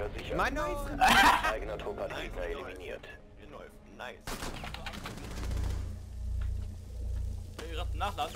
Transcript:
Sektor sicher. Mein Eigener Trupp hat Gegner eliminiert. Wir läuft. Nice. Nachlass.